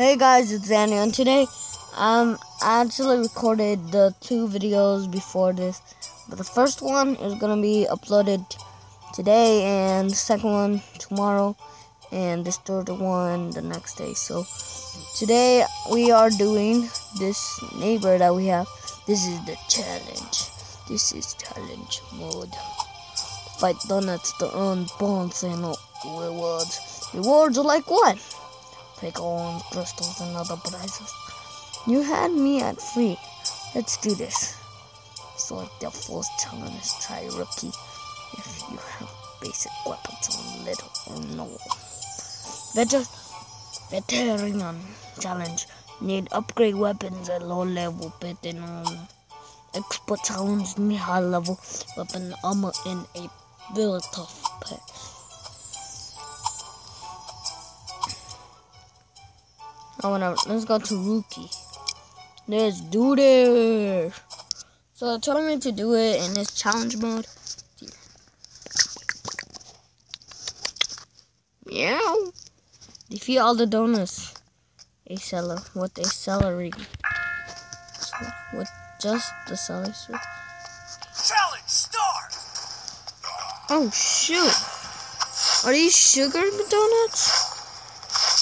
Hey guys, it's Danny, and today um, I actually recorded the two videos before this, but the first one is gonna be uploaded today, and the second one tomorrow, and this third one the next day. So today we are doing this neighbor that we have. This is the challenge. This is challenge mode. Fight donuts to earn bonds and rewards. Rewards are like what? Pickles, crystals, and other prizes. You had me at free. Let's do this. So the first challenge, is try rookie if you have basic weapons on little or no. Veter veteran challenge. Need upgrade weapons at low level betting on um, expert challenge need high level weapon armor in a build tough pet. Oh, whatever. Let's go to Rookie. Let's do this. So it told me to do it in this challenge mode. Meow. Defeat all the donuts. A seller with a celery. So with just the celery. Challenge start. Oh shoot. Are these sugar donuts?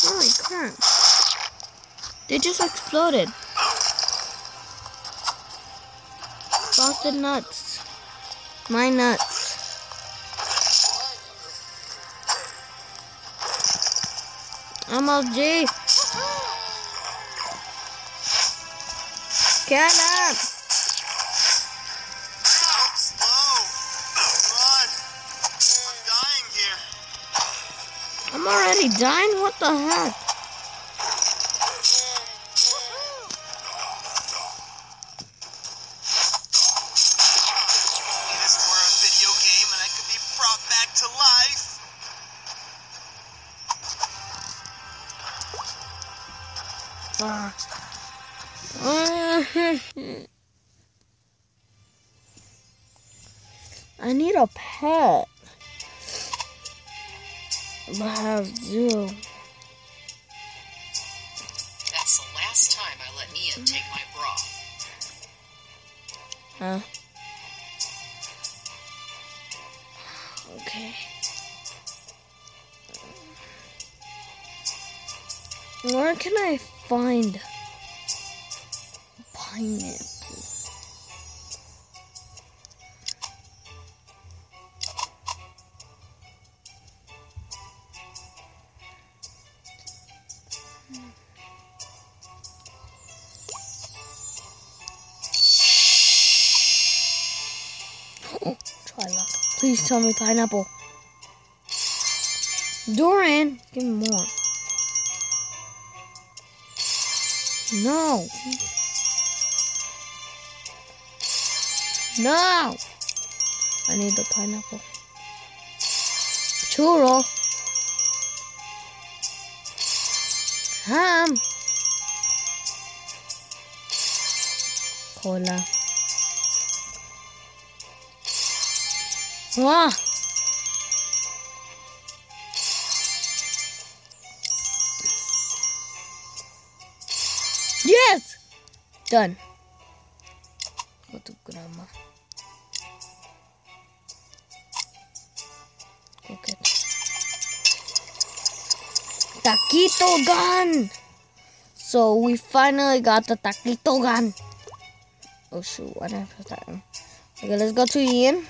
Holy crap. They just exploded. Frosted nuts. My nuts. MLG. Get up. Go slow. Run. I'm. I'm already dying? What the heck? Uh, I need a pet. I have zero. That's the last time I let Ian take my bra. Huh? Okay. Where can I find pineapple? Oh, try luck. Please tell me pineapple. Dorian, give me more. No. No. I need the pineapple. Churro. Ham. Cola. Ah. Yes! Done. Go to grandma. Get Taquito gun! So we finally got the taquito gun. Oh shoot, I press that one? Okay, let's go to Ian.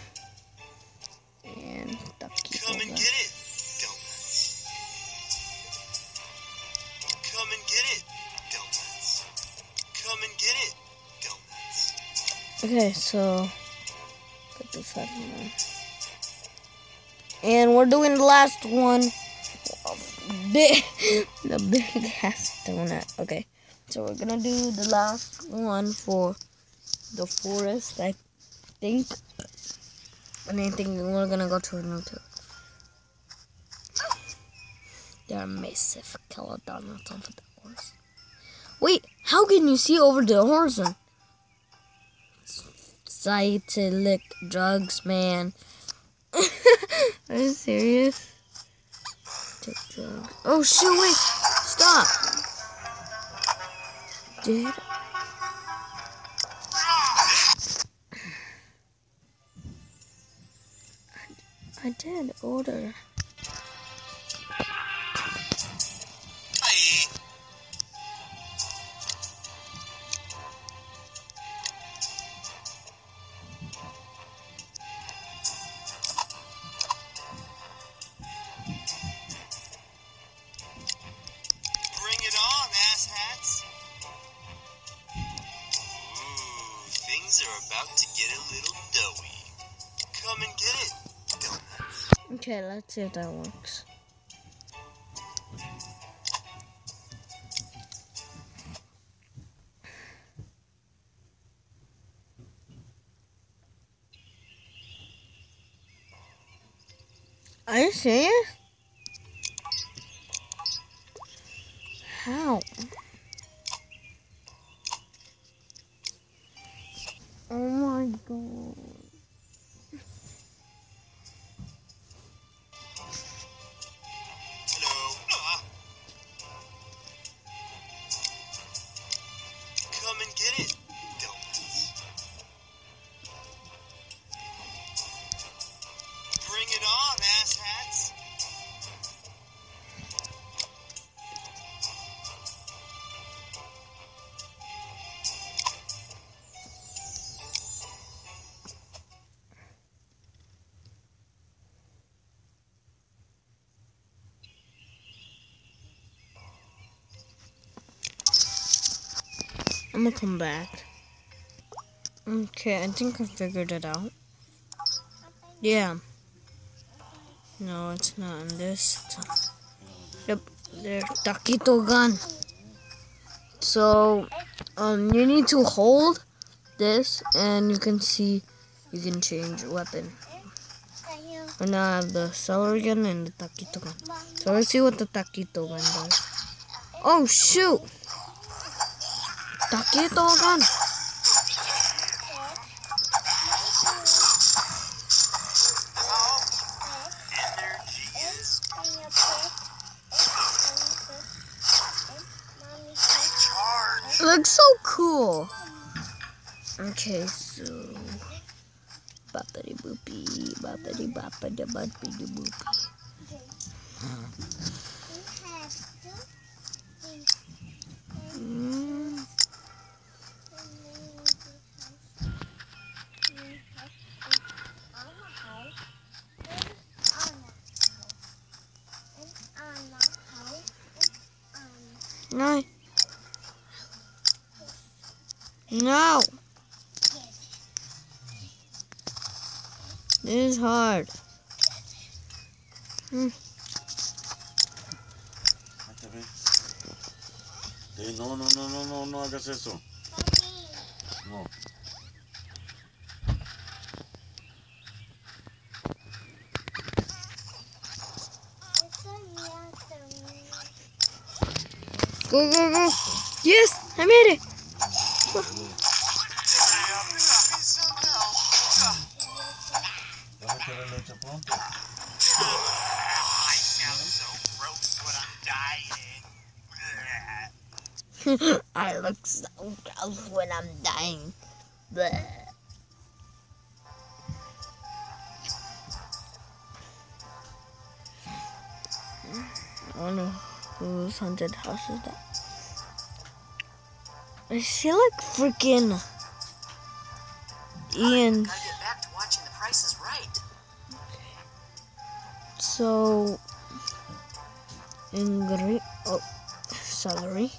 Okay, so put this there. And we're doing the last one. Big, the big ass donut. Okay, so we're gonna do the last one for the forest. I think, and I think we're gonna go to another. There are massive killer donuts over the horse. Wait, how can you see over the horizon? Psychedelic drugs, man. Are you serious? Take drugs. Oh shoot! Wait, stop. did. I did order. Okay, let's see if that works. Are you serious? I'm gonna come back. Okay, I think I figured it out. Yeah. No, it's not in this. Yep, there, taquito gun. So, um, you need to hold this, and you can see, you can change weapon. And now I have the celery gun and the taquito gun. So let's see what the taquito gun does. Oh shoot! Energy is charged. looks so cool. Okay, so boopy, boopy. No. No. This is hard. Eh, no, no, no, no, no, no hagas eso. No. Go, go, go. Yes, I made it. ¿Vas a querer leche pronto? I sound so gross when I'm dying. I look so gross when I'm dying. Bleh. I wonder whose haunted house is that. I feel like freaking Ian. Back to watching The Price Right. So, ingredient, oh, celery.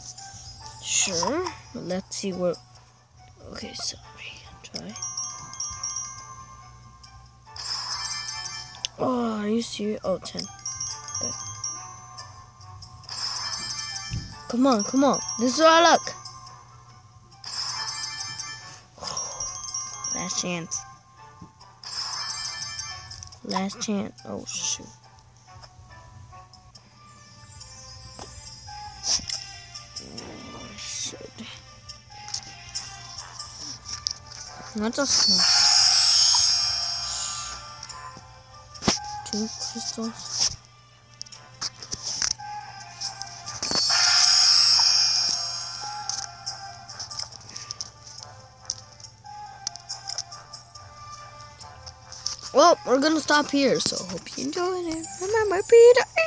Sure. Let's see what. Okay, celery. Try. Oh, are you serious? Oh, 10. Okay. Come on, come on. This is our luck. Last chance. Last chance. Oh, shoot. Oh, shit. Not just two crystals. Well, we're gonna stop here, so hope you enjoyed it. Remember, Peter.